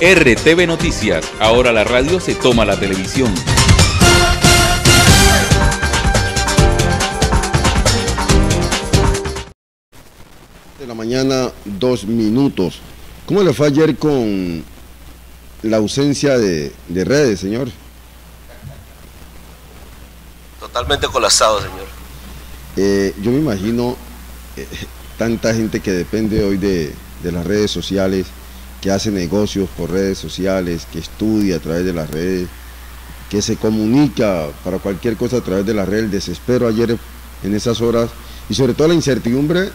RTV Noticias, ahora la radio se toma la televisión. De la mañana, dos minutos. ¿Cómo le fue ayer con la ausencia de, de redes, señor? Totalmente colapsado, señor. Eh, yo me imagino eh, tanta gente que depende hoy de, de las redes sociales, que hace negocios por redes sociales, que estudia a través de las redes, que se comunica para cualquier cosa a través de las redes, el desespero ayer en esas horas y sobre todo la incertidumbre.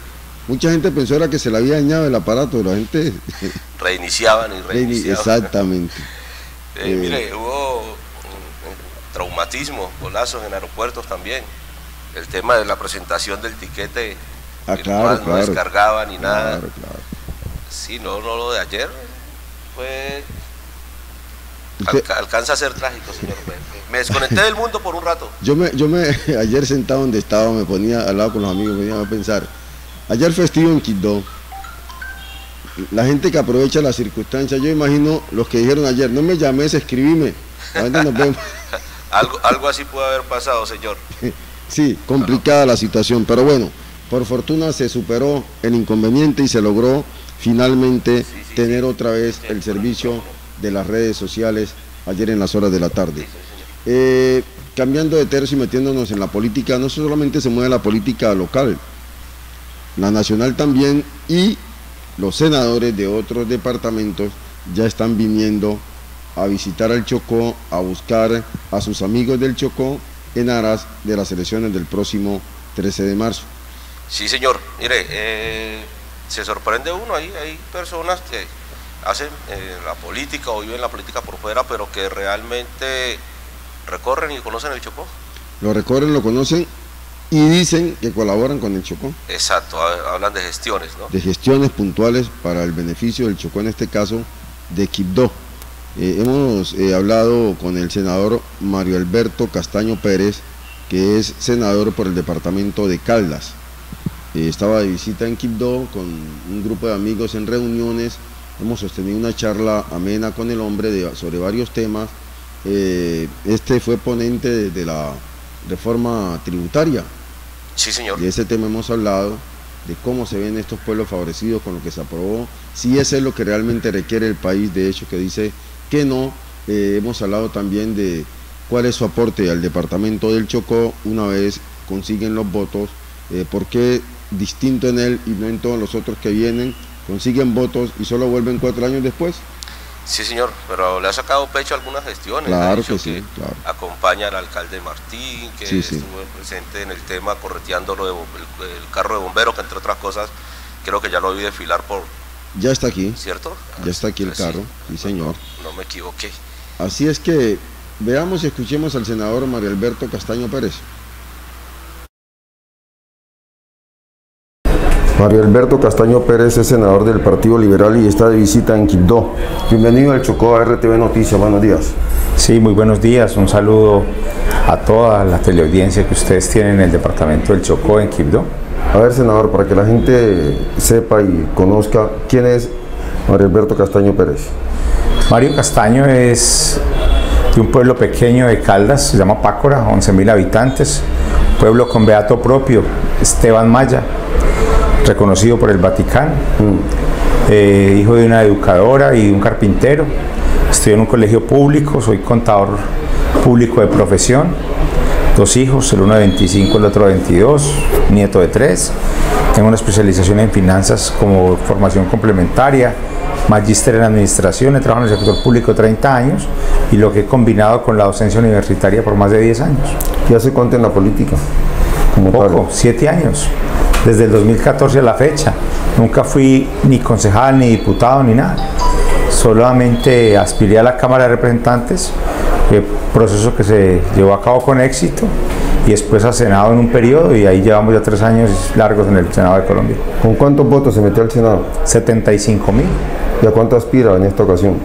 Mucha gente pensó era que se le había dañado el aparato, la gente Reiniciaban y reiniciaban. exactamente. Eh, mire, hubo un traumatismo, golazos en aeropuertos también. El tema de la presentación del tiquete Ah, virtual, claro, no claro. descargaba ni nada. Claro, claro. Sí, no, no, lo de ayer fue... Alca- alcanza a ser trágico, señor. Me, me desconecté del mundo por un rato. Yo me, yo me, ayer sentado donde estaba, me ponía al lado con los amigos, me ponía a pensar. Ayer festivo en Quibdó. La gente que aprovecha las circunstancias, yo imagino los que dijeron ayer, no me llames, escribime. A ver, nos vemos. Algo, algo así pudo haber pasado, señor. Sí, complicada la situación, pero bueno, por fortuna se superó el inconveniente y se logró finalmente tener otra vez el servicio de las redes sociales ayer en las horas de la tarde. Eh, cambiando de tercio y metiéndonos en la política, no solamente se mueve la política local, la nacional también y los senadores de otros departamentos ya están viniendo a visitar al Chocó, a buscar a sus amigos del Chocó en aras de las elecciones del próximo 13 de marzo. Sí, señor. Mire, eh, se sorprende uno, hay, hay personas que hacen eh, la política o viven la política por fuera, pero que realmente recorren y conocen el Chocó. Lo recorren, lo conocen y dicen que colaboran con el Chocó. Exacto, ha- hablan de gestiones, ¿no? de gestiones puntuales para el beneficio del Chocó, en este caso de Quibdó. Eh, hemos eh, hablado con el senador Mario Alberto Castaño Pérez, que es senador por el departamento de Caldas. Eh, estaba de visita en Quibdó con un grupo de amigos en reuniones. Hemos sostenido una charla amena con el hombre de- sobre varios temas. Eh, este fue ponente de- de la reforma tributaria. Sí, señor. De ese tema hemos hablado, de cómo se ven estos pueblos favorecidos con lo que se aprobó, si ese es lo que realmente requiere el país, de hecho que dice que no. Eh, hemos hablado también de cuál es su aporte al departamento del Chocó una vez consiguen los votos, eh, por qué distinto en él y no en todos los otros que vienen, consiguen votos y solo vuelven cuatro años después. Sí, señor, pero le ha sacado pecho a algunas gestiones. Claro que sí, claro. Acompaña al alcalde Martín, que Sí, sí. estuvo presente en el tema correteando lo de bom- el, el carro de bombero, que entre otras cosas creo que ya lo vi desfilar por, Ya está aquí, ¿cierto? ya está aquí el carro, sí señor. No me equivoqué. Así es que veamos y escuchemos al senador Mario Alberto Castaño Pérez. Mario Alberto Castaño Pérez es senador del Partido Liberal y está de visita en Quibdó. Bienvenido al Chocó a RTV Noticias, buenos días. Sí, muy buenos días. Un saludo a toda la teleaudiencia que ustedes tienen en el departamento del Chocó, en Quibdó. A ver, senador, para que la gente sepa y conozca quién es Mario Alberto Castaño Pérez. Mario Castaño es de un pueblo pequeño de Caldas, se llama Pácora, 11.000 habitantes, pueblo con beato propio, Esteban Maya, reconocido por el Vaticano, eh, hijo de una educadora y de un carpintero, estudió en un colegio público, soy contador público de profesión, dos hijos, el uno de 25, el otro de 22, nieto de tres. Tengo una especialización en finanzas como formación complementaria, magíster en administración, he trabajado en el sector público 30 años y lo que he combinado con la docencia universitaria por más de 10 años. ¿Qué hace cuánto en la política? Como Poco, 7 años, desde el 2014 a la fecha. Nunca fui ni concejal, ni diputado, ni nada. Solamente aspiré a la Cámara de Representantes, proceso que se llevó a cabo con éxito, y después a Senado en un periodo, y ahí llevamos ya tres años largos en el Senado de Colombia. ¿Con cuántos votos se metió al Senado? 75 mil ¿Y a cuánto aspira en esta ocasión?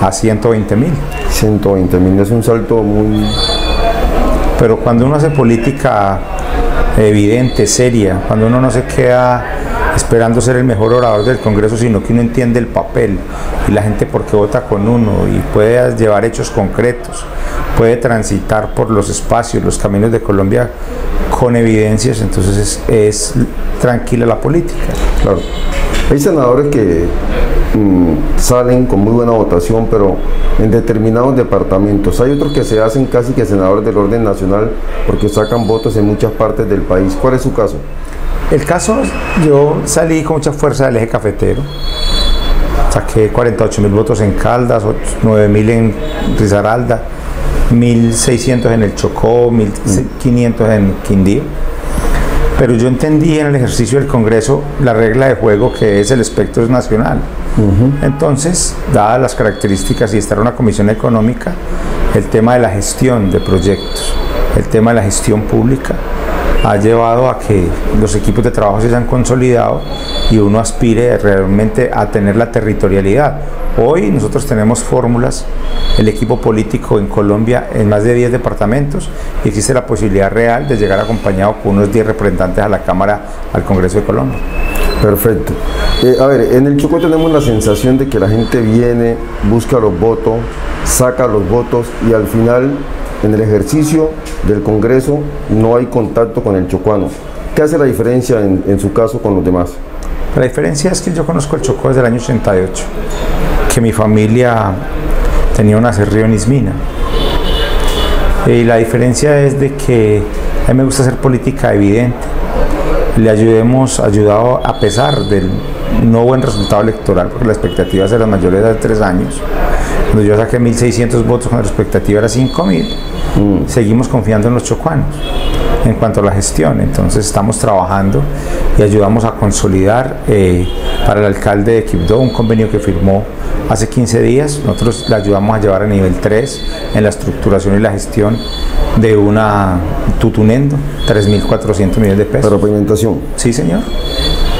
a 120 mil. 120 mil, es un salto muy... Pero cuando uno hace política evidente, seria, cuando uno no se queda esperando ser el mejor orador del Congreso, sino que uno entiende el papel y la gente porque vota con uno y puede llevar hechos concretos, puede transitar por los espacios, los caminos de Colombia con evidencias, entonces es, tranquila la política. Claro. Hay senadores que mm, salen con muy buena votación, pero en determinados departamentos. Hay otros que se hacen casi que senadores del orden nacional porque sacan votos en muchas partes del país. ¿Cuál es su caso? El caso, yo salí con mucha fuerza del eje cafetero. Saqué 48 mil votos en Caldas, 9 mil en Risaralda, 1.600 en el Chocó, 1.500 en Quindío. Pero yo entendí en el ejercicio del Congreso la regla de juego que es el espectro nacional. Entonces, dadas las características y estar en una comisión económica, el tema de la gestión de proyectos, el tema de la gestión pública, ha llevado a que los equipos de trabajo se hayan consolidado y uno aspire realmente a tener la territorialidad. Hoy nosotros tenemos fórmulas, el equipo político en Colombia en más de 10 departamentos y existe la posibilidad real de llegar acompañado con unos 10 representantes a la Cámara, al Congreso de Colombia. Perfecto. Eh, a ver, en el Chocó tenemos la sensación de que la gente viene, busca los votos, saca los votos y al final en el ejercicio del Congreso no hay contacto con el chocuano. ¿Qué hace la diferencia en, su caso con los demás? La diferencia es que yo conozco el Chocó desde el año 88, que mi familia tenía una acerrío en Ismina. Y la diferencia es de que a mí me gusta hacer política evidente. Le ayudemos, ayudado a pesar del no buen resultado electoral, porque la expectativa era mayor de tres años. Cuando yo saqué 1.600 votos, cuando la expectativa era 5.000 Mm. seguimos confiando en los chocuanos en cuanto a la gestión. Entonces estamos trabajando y ayudamos a consolidar eh, para el alcalde de Quibdó un convenio que firmó hace 15 días. Nosotros le ayudamos a llevar a nivel 3 en la estructuración y la gestión de una tutunendo, 3.400 millones de pesos. ¿Para pavimentación? Sí, señor.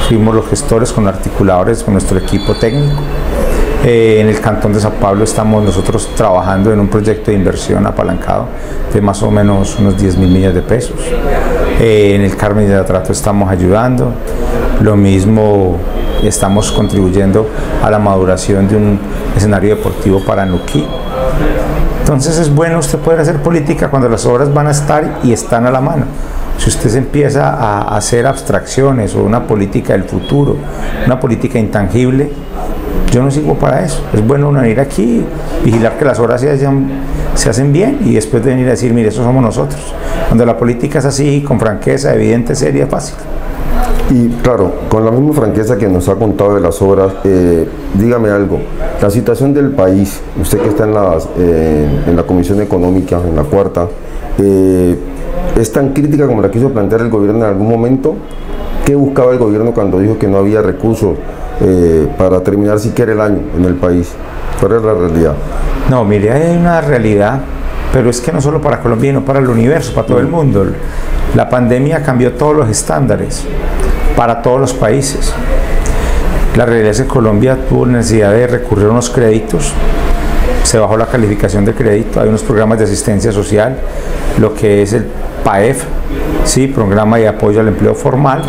Fuimos los gestores con articuladores, con nuestro equipo técnico eh, en el Cantón de San Pablo estamos nosotros trabajando en un proyecto de inversión apalancado de más o menos unos 10 mil millones de pesos. Eh, en el Carmen de Atrato estamos ayudando. Lo mismo estamos contribuyendo a la maduración de un escenario deportivo para Nuquí. Entonces es bueno usted poder hacer política cuando las obras van a estar y están a la mano. Si usted empieza a hacer abstracciones o una política del futuro, una política intangible, yo no sigo para eso. Es bueno venir aquí, vigilar que las obras se, hacen bien y después de venir a decir, mire, eso somos nosotros. Cuando la política es así, con franqueza, evidente, seria, fácil. Y claro, con la misma franqueza que nos ha contado de las obras, eh, dígame algo, la situación del país, usted que está en, las, eh, en la Comisión Económica, en la cuarta, eh, ¿es tan crítica como la quiso plantear el gobierno en algún momento? ¿Qué buscaba el gobierno cuando dijo que no había recursos eh, para terminar siquiera el año en el país? ¿Cuál es la realidad? No, mire, hay una realidad, pero es que no solo para Colombia, sino para el universo, para todo el mundo. La pandemia cambió todos los estándares para todos los países. La realidad es que Colombia tuvo necesidad de recurrir a unos créditos, se bajó la calificación de crédito, hay unos programas de asistencia social, lo que es el PAEF, ¿sí? programa de apoyo al empleo formal,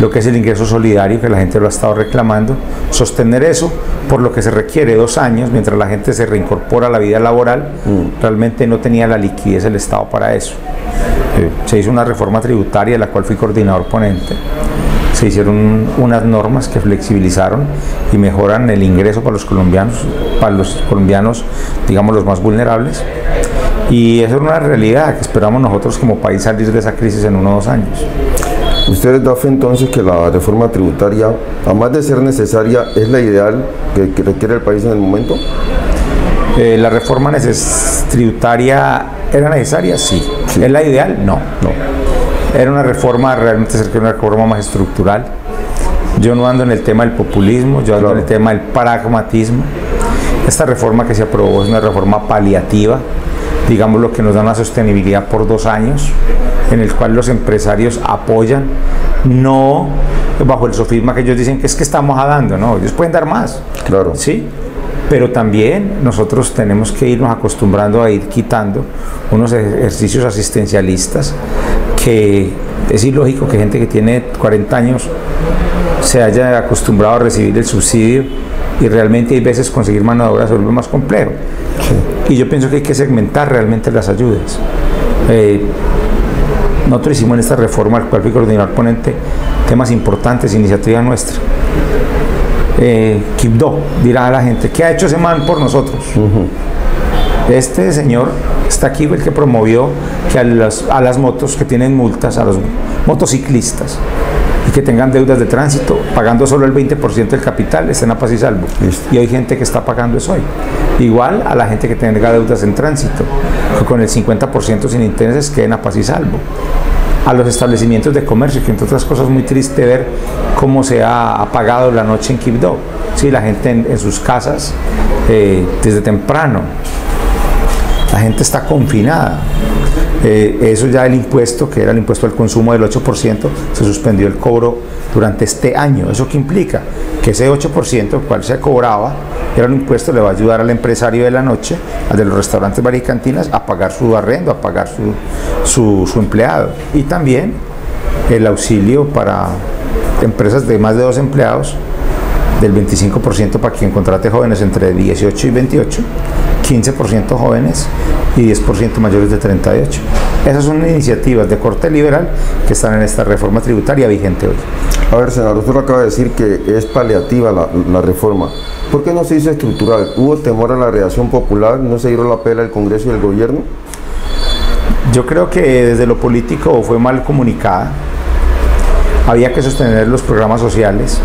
lo que es el ingreso solidario, que la gente lo ha estado reclamando, sostener eso por lo que se requiere dos años, mientras la gente se reincorpora a la vida laboral, mm. realmente no tenía la liquidez el Estado para eso. Se hizo una reforma tributaria, de la cual fui coordinador ponente. Se hicieron unas normas que flexibilizaron y mejoran el ingreso para los colombianos, para los colombianos, digamos, los más vulnerables. Y eso es una realidad que esperamos nosotros como país salir de esa crisis en uno o dos años. ¿Ustedes da fe entonces que la reforma tributaria, además de ser necesaria, es la ideal que, requiere el país en el momento? Eh, ¿La reforma tributaria era necesaria? Sí. ¿Es la ideal? No. no. Era una reforma realmente una reforma más estructural. Yo no ando en el tema del populismo, yo ando en el tema del pragmatismo. Esta reforma que se aprobó es una reforma paliativa, digamos lo que nos da una sostenibilidad por dos años en el cual los empresarios apoyan, no bajo el sofisma que ellos dicen que es que estamos dando, no, ellos pueden dar más. Claro. Sí, pero también nosotros tenemos que irnos acostumbrando a ir quitando unos ejercicios asistencialistas que es ilógico que gente que tiene 40 años se haya acostumbrado a recibir el subsidio y realmente hay veces conseguir mano de obra se vuelve más complejo. Y yo pienso que hay que segmentar realmente las ayudas. Eh, nosotros hicimos en esta reforma, al cual fui coordinador ponente, temas importantes, iniciativa nuestra. Eh, Kibdo dirá a la gente, ¿qué ha hecho ese man por nosotros? Este señor está aquí, el que promovió que a las, a las motos que tienen multas, a los motociclistas, que tengan deudas de tránsito, pagando solo el 20% del capital, estén a paz y salvo. Y hay gente que está pagando eso hoy. Igual a la gente que tenga deudas en tránsito, que con el 50% sin intereses queden a paz y salvo. A los establecimientos de comercio, que entre otras cosas muy triste ver cómo se ha apagado la noche en Quibdó. Sí, la gente en, sus casas eh, desde temprano. La gente está confinada. Eh, eso ya el impuesto, que era el impuesto al consumo del 8%, se suspendió el cobro durante este año. ¿Eso qué implica? Que ese 8%, el cual se cobraba, era un impuesto, le va a ayudar al empresario de la noche, al de los restaurantes, bares y cantinas, a pagar su arrendo, a pagar su, su empleado. Y también el auxilio para empresas de más de dos empleados del 25% para quien contrate jóvenes entre 18 y 28, 15% jóvenes y 10% mayores de 38. Esas son iniciativas de corte liberal que están en esta reforma tributaria vigente hoy. A ver, senador, usted acaba de decir que es paliativa la, reforma. ¿Por qué no se hizo estructural? ¿Hubo temor a la reacción popular? ¿No se dieron la pela el Congreso y el gobierno? Yo creo que desde lo político fue mal comunicada. Había que sostener los programas sociales.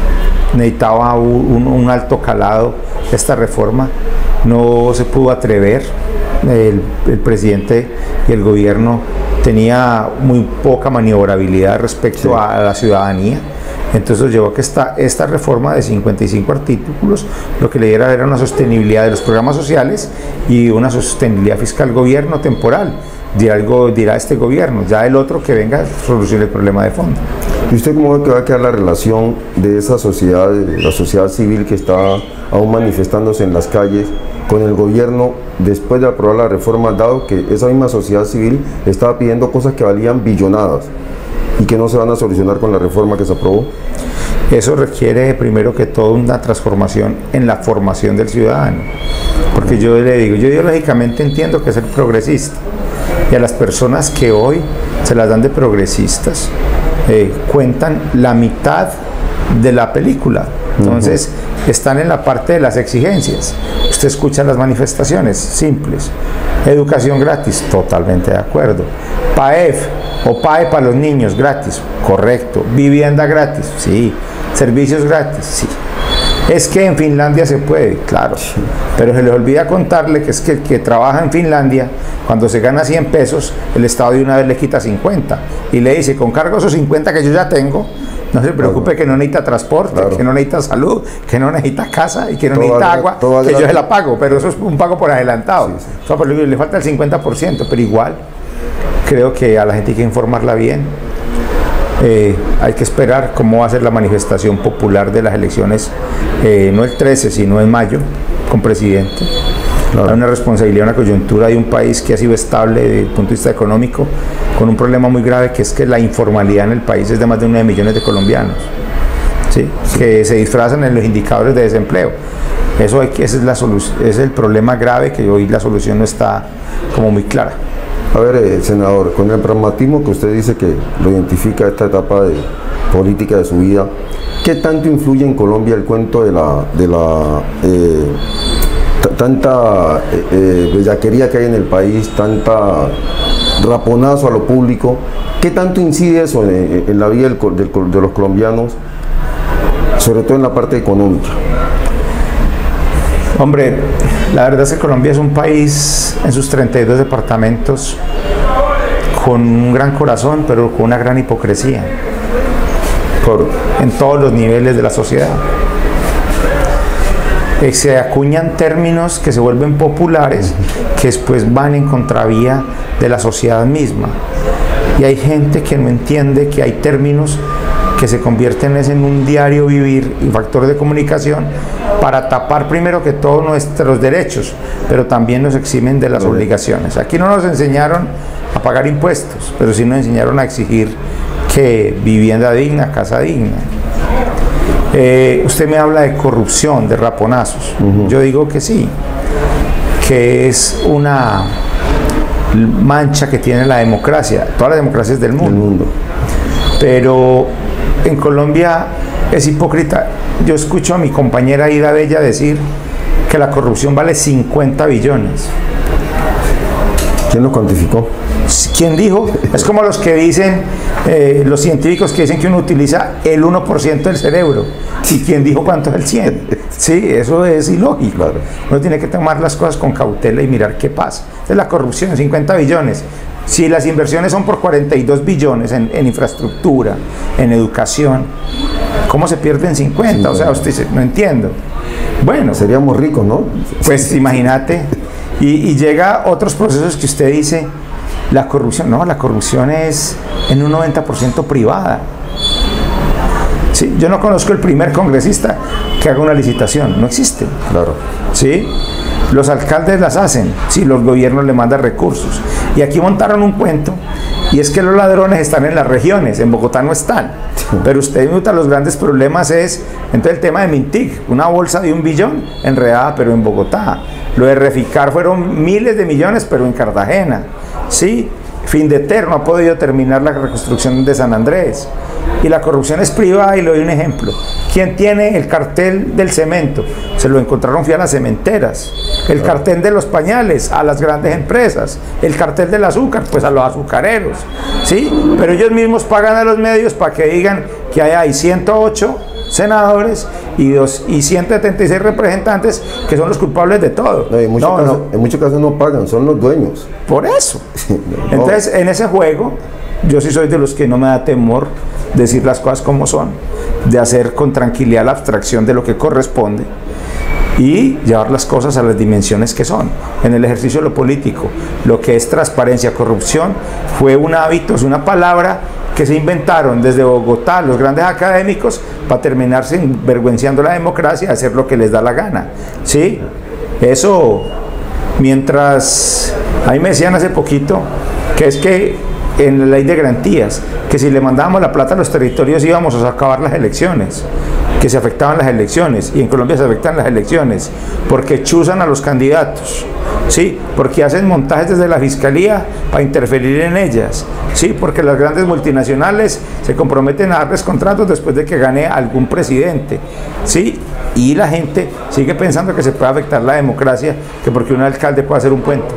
Necesitaba un alto calado esta reforma. No se pudo atrever el, presidente y el gobierno tenía muy poca maniobrabilidad respecto a la ciudadanía. Entonces llevó a que esta, esta reforma de 55 artículos lo que le diera era una sostenibilidad de los programas sociales y una sostenibilidad fiscal gobierno temporal. Dirá, algo, dirá este gobierno, ya el otro que venga solucione el problema de fondo. ¿Y usted cómo ve que va a quedar la relación de esa sociedad, la sociedad civil que está aún manifestándose en las calles con el gobierno después de aprobar la reforma, dado que esa misma sociedad civil estaba pidiendo cosas que valían billonadas y que no se van a solucionar con la reforma que se aprobó? Eso requiere primero que todo una transformación en la formación del ciudadano. Porque yo le digo, yo ideológicamente entiendo que es el progresista. Y a las personas que hoy se las dan de progresistas, eh, cuentan la mitad de la película. Entonces, están en la parte de las exigencias. Usted escucha las manifestaciones simples. Educación gratis, totalmente de acuerdo. PAEF o PAE para los niños gratis, correcto. Vivienda gratis, sí. Servicios gratis, sí. Es que en Finlandia se puede, claro. Pero se les olvida contarle que es que el que trabaja en Finlandia, cuando se gana 100 pesos, el Estado de una vez le quita 50. Y le dice, con cargo esos 50 que yo ya tengo, no se preocupe que no necesita transporte, que no necesita salud, que no necesita casa y que no necesita agua, que yo se la pago, pero eso es un pago por adelantado. le falta el 50%, pero igual creo que a la gente hay que informarla bien. Eh, hay que esperar cómo va a ser la manifestación popular de las elecciones, eh, no el 13, sino en mayo, con presidente. Hay una responsabilidad, una coyuntura de un país que ha sido estable desde el punto de vista económico, con un problema muy grave que es que la informalidad en el país es de más de 9 millones de colombianos, ¿sí? que se disfrazan en los indicadores de desempleo. Eso hay que, ese es, la es el problema grave que hoy la solución no está como muy clara. A ver, eh, senador, con el pragmatismo que usted dice que lo identifica esta etapa de política de su vida, ¿qué tanto influye en Colombia el cuento de la, de la eh, tanta eh, eh, bellaquería que hay en el país, tanta raponazo a lo público, ¿qué tanto incide eso en, la vida de los colombianos, sobre todo en la parte económica? Hombre, la verdad es que Colombia es un país en sus 32 departamentos con un gran corazón, pero con una gran hipocresía por, en todos los niveles de la sociedad se acuñan términos que se vuelven populares, que después van en contravía de la sociedad misma. Y hay gente que no entiende que hay términos que se convierten en un diario vivir y factor de comunicación para tapar primero que todos nuestros derechos, pero también nos eximen de las obligaciones. Aquí no nos enseñaron a pagar impuestos, pero sí nos enseñaron a exigir que vivienda digna, casa digna. Eh, usted me habla de corrupción, de raponazos. Yo digo que sí, que es una mancha que tiene la democracia, todas las democracias del mundo. mundo. Pero en Colombia es hipócrita. Yo escucho a mi compañera Ida Bella decir que la corrupción vale 50 billones. ¿Quién lo cuantificó? ¿Quién dijo? Es como los que dicen, eh, los científicos que dicen que uno utiliza el 1% del cerebro. ¿Y quién dijo cuánto es el 100? Sí, eso es ilógico. Uno tiene que tomar las cosas con cautela y mirar qué pasa. Es la corrupción, 50 billones. Si las inversiones son por 42 billones en, infraestructura, en educación, ¿cómo se pierden 50? O sea, usted dice, no entiendo. Bueno. Seríamos ricos, ¿no? Pues imagínate. Y, y llega otros procesos que usted dice, la corrupción, no, la corrupción es en un 90% privada. Sí, yo no conozco el primer congresista que haga una licitación, no existe. Claro. ¿Sí? Los alcaldes las hacen, si los gobiernos le mandan recursos. Y aquí montaron un cuento, y es que los ladrones están en las regiones, en Bogotá no están. Pero usted nota los grandes problemas es, entonces el tema de Mintic, una bolsa de un billón enredada, pero en Bogotá. Lo de Reficar fueron miles de millones, pero en Cartagena. Sí, fin de eterno ha podido terminar la reconstrucción de San Andrés. Y la corrupción es privada y le doy un ejemplo. ¿Quién tiene el cartel del cemento? Se lo encontraron fui a las cementeras. El cartel de los pañales a las grandes empresas. El cartel del azúcar, pues a los azucareros. ¿Sí? Pero ellos mismos pagan a los medios para que digan que hay 108 senadores y, dos, y 176 representantes que son los culpables de todo. en, muchos casos, no. en muchos casos no pagan, son los dueños. Por eso. Entonces, en ese juego, yo sí soy de los que no me da temor decir las cosas como son, de hacer con tranquilidad la abstracción de lo que corresponde y llevar las cosas a las dimensiones que son. En el ejercicio de lo político, lo que es transparencia, corrupción, fue un hábito, es una palabra que se inventaron desde Bogotá los grandes académicos para terminar vergüenciando la democracia y hacer lo que les da la gana. ¿Sí? Eso, mientras, a mí me decían hace poquito que es que en la ley de garantías, que si le mandábamos la plata a los territorios íbamos a acabar las elecciones, que se afectaban las elecciones, y en Colombia se afectan las elecciones, porque chuzan a los candidatos. ¿sí? Porque hacen montajes desde la fiscalía para interferir en ellas, ¿sí? Porque las grandes multinacionales se comprometen a darles contratos después de que gane algún presidente, ¿sí? Y la gente sigue pensando que se puede afectar la democracia, que porque un alcalde puede hacer un puente.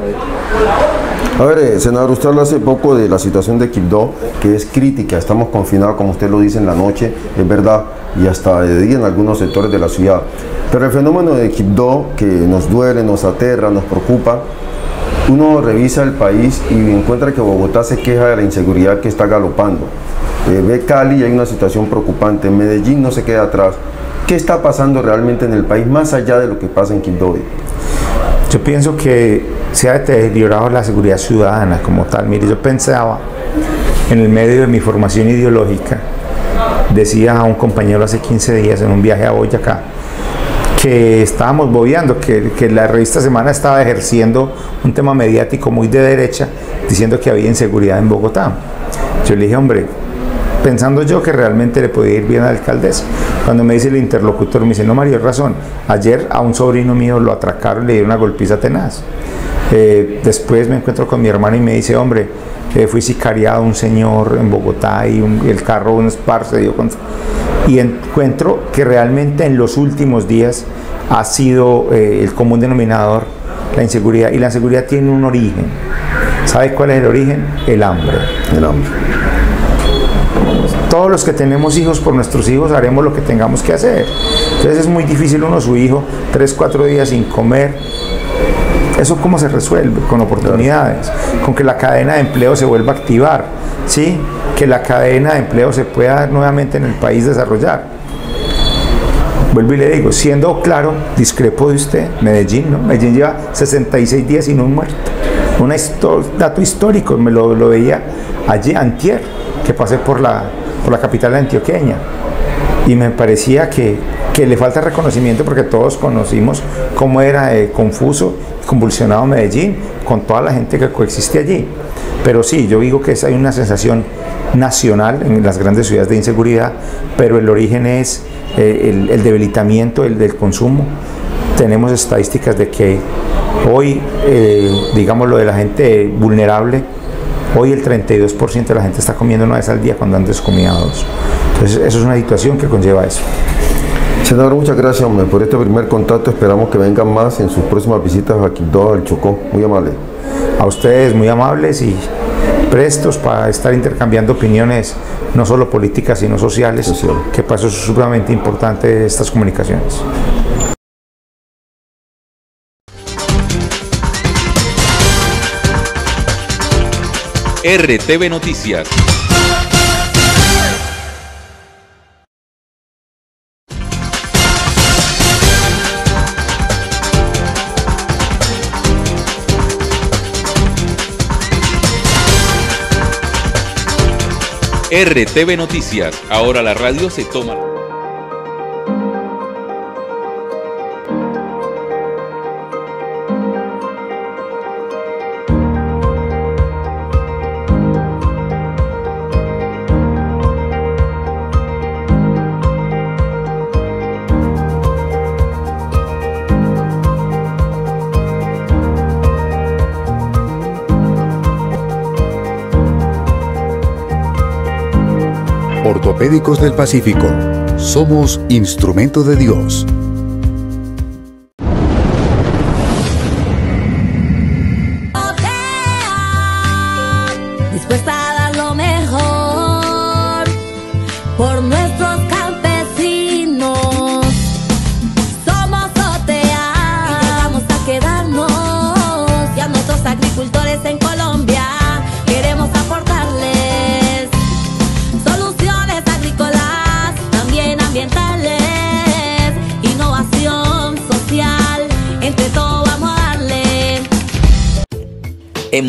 A ver, eh, senador, usted habló hace poco de la situación de Quibdó, que es crítica, estamos confinados, como usted lo dice, en la noche, es verdad, y hasta de día en algunos sectores de la ciudad. Pero el fenómeno de Quibdó, que nos duele, nos aterra, nos preocupa, uno revisa el país y encuentra que Bogotá se queja de la inseguridad que está galopando. Eh, ve Cali y hay una situación preocupante, Medellín no se queda atrás. ¿Qué está pasando realmente en el país más allá de lo que pasa en Quibdó? Yo pienso que se ha deteriorado la seguridad ciudadana como tal. Mire, yo pensaba en el medio de mi formación ideológica, decía a un compañero hace 15 días en un viaje a Boyacá, que estábamos bobeando, que, que, la revista Semana estaba ejerciendo un tema mediático muy de derecha, diciendo que había inseguridad en Bogotá. Yo le dije, hombre, pensando yo que realmente le podía ir bien a la. Cuando me dice el interlocutor, me dice, no, Mario, razón, ayer a un sobrino mío lo atracaron, le dieron una golpiza tenaz. Eh, después me encuentro con mi hermano y me dice, hombre, eh, fui sicariado un señor en Bogotá y, el carro un esparce dio contra y encuentro que realmente en los últimos días ha sido eh, el común denominador la inseguridad y la inseguridad tiene un origen. ¿Sabe cuál es el origen? El hambre. El hambre. Todos los que tenemos hijos por nuestros hijos haremos lo que tengamos que hacer. Entonces es muy difícil uno su hijo tres, cuatro días sin comer. ¿Eso cómo se resuelve? Con oportunidades, con que la cadena de empleo se vuelva a activar, ¿sí? que la cadena de empleo se pueda nuevamente en el país desarrollar. Vuelvo y le digo, siendo claro, discrepo de usted, Medellín, ¿no? Medellín lleva 66 días sin un muerto. Un dato histórico, me lo, lo, veía allí, antier, que pasé por la, por la capital antioqueña. Y me parecía que, que le falta reconocimiento porque todos conocimos cómo era eh, confuso, convulsionado Medellín, con toda la gente que coexiste allí. Pero sí, yo digo que hay una sensación nacional en las grandes ciudades de inseguridad, pero el origen es eh, el, debilitamiento el del consumo. Tenemos estadísticas de que hoy, eh, digamos lo de la gente vulnerable, hoy el 32% de la gente está comiendo una vez al día cuando antes comía dos. Entonces, eso es una situación que conlleva eso. Senador, muchas gracias por este primer contacto. Esperamos que vengan más en sus próximas visitas a Quindó, al Chocó. Muy amable. A ustedes, muy amables y prestos para estar intercambiando opiniones, no solo políticas, sino sociales, que para eso es sumamente importante estas comunicaciones. RTV Noticias. RTV Noticias. Ahora la radio se toma. Ortopédicos del Pacífico. Somos instrumento de Dios. En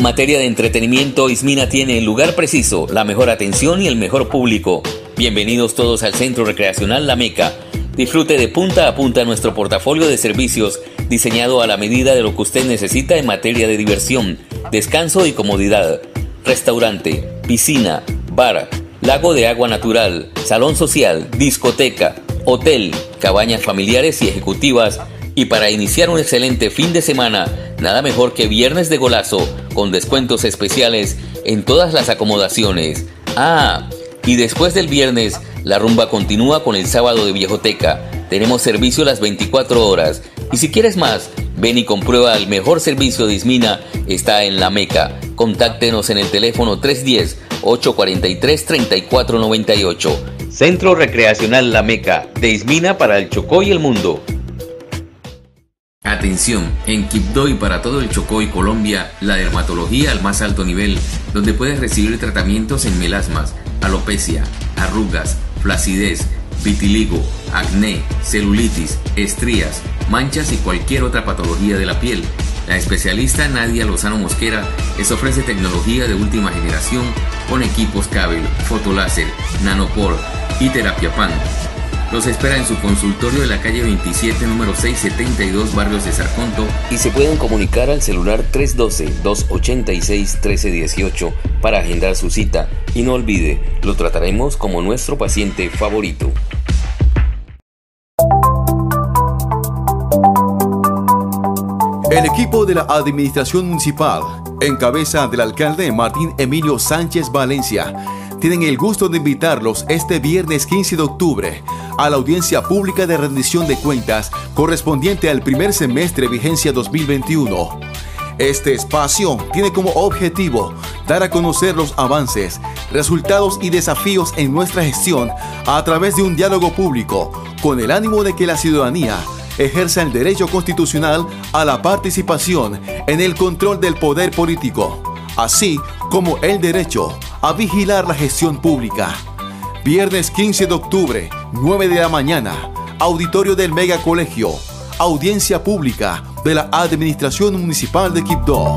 materia de entretenimiento, Ismina tiene el lugar preciso, la mejor atención y el mejor público. Bienvenidos todos al Centro Recreacional La Meca. Disfrute de punta a punta nuestro portafolio de servicios diseñado a la medida de lo que usted necesita en materia de diversión, descanso y comodidad. Restaurante, piscina, bar, lago de agua natural, salón social, discoteca, hotel, cabañas familiares y ejecutivas. Y para iniciar un excelente fin de semana, Nada mejor que viernes de golazo con descuentos especiales en todas las acomodaciones. Ah, y después del viernes, la rumba continúa con el sábado de Viejoteca. Tenemos servicio las 24 horas. Y si quieres más, ven y comprueba el mejor servicio de Ismina. Está en La Meca. Contáctenos en el teléfono 310-843-3498. Centro Recreacional La Meca, de Ismina para el Chocó y el mundo. Atención, en Quibdó y para todo el Chocó y Colombia, la dermatología al más alto nivel, donde puedes recibir tratamientos en melasmas, alopecia, arrugas, flacidez, vitiligo, acné, celulitis, estrías, manchas y cualquier otra patología de la piel. La especialista Nadia Lozano Mosquera les ofrece tecnología de última generación con equipos cable, fotoláser, nanopor y terapia PAN los espera en su consultorio de la calle 27, número 672, Barrios de Sarconto, y se pueden comunicar al celular 312-286-1318 para agendar su cita. Y no olvide, lo trataremos como nuestro paciente favorito. El equipo de la Administración Municipal, en cabeza del alcalde Martín Emilio Sánchez Valencia, tienen el gusto de invitarlos este viernes 15 de octubre a la audiencia pública de rendición de cuentas correspondiente al primer semestre vigencia 2021. Este espacio tiene como objetivo dar a conocer los avances, resultados y desafíos en nuestra gestión a través de un diálogo público con el ánimo de que la ciudadanía ejerza el derecho constitucional a la participación en el control del poder político, así como el derecho a vigilar la gestión pública. Viernes 15 de octubre, 9 de la mañana, auditorio del Mega Colegio, audiencia pública de la Administración Municipal de Quibdó.